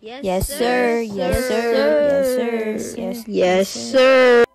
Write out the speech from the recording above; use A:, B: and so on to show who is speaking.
A: Yes, sir. Yes, sir. Yes, sir. Yes,
B: Yes, sir.